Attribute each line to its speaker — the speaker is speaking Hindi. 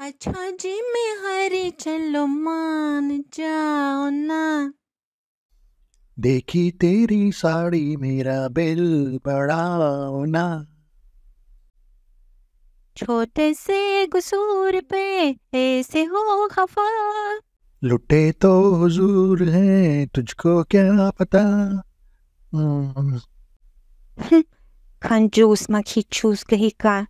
Speaker 1: अच्छा जी मैं हरे चलो मान जाओ ना।
Speaker 2: देखी तेरी साड़ी मेरा बिल बढ़ाओ ना।
Speaker 1: छोटे से कसूर पे ऐसे हो खफा।
Speaker 2: लुटे तो हुजूर हैं तुझको क्या पता? हम्म।
Speaker 1: हम्म, खंजूस कंजूस मक्खी चूस कहीं का।